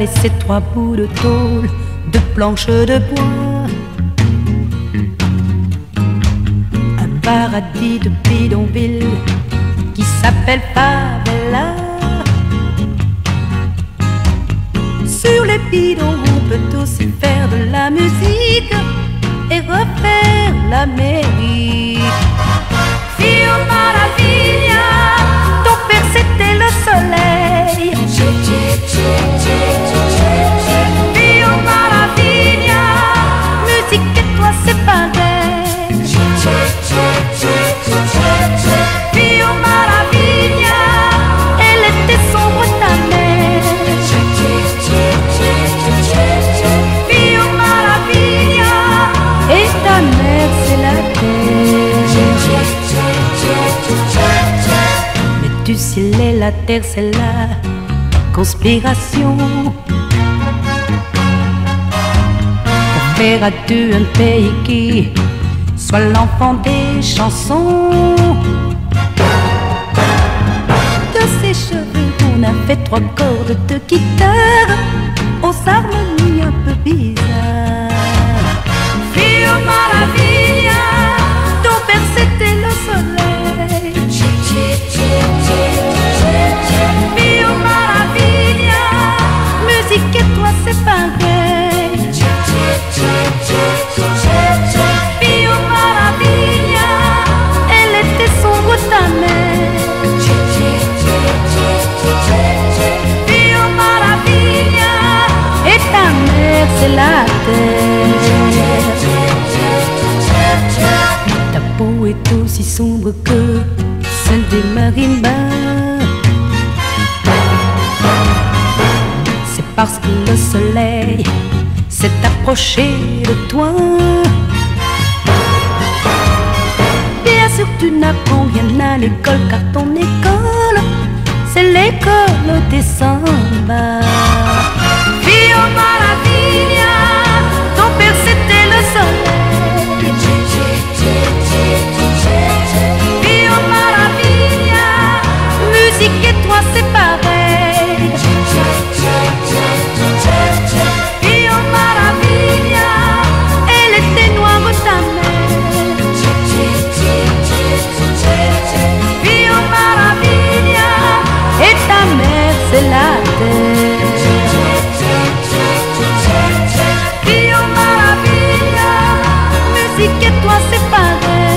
laissé trois bouts de tôle, de planches de bois. Un paradis de bidonville qui s'appelle Favela. Sur les bidons, on peut aussi faire de la musique et refaire l'Amérique. Ciel et la terre c'est la conspiration. Pour faire à deux un pays qui soit l'enfant des chansons. De ses cheveux, on a fait trois cordes de guitare aux harmonies un peu bizarres. Ta mère c'est la terre. Ta peau est aussi sombre que celle des marimbas. C'est parce que le soleil s'est approché de toi. Bien sûr, tu n'apprends rien à l'école car ton école, c'est l'école des sambas. my se pague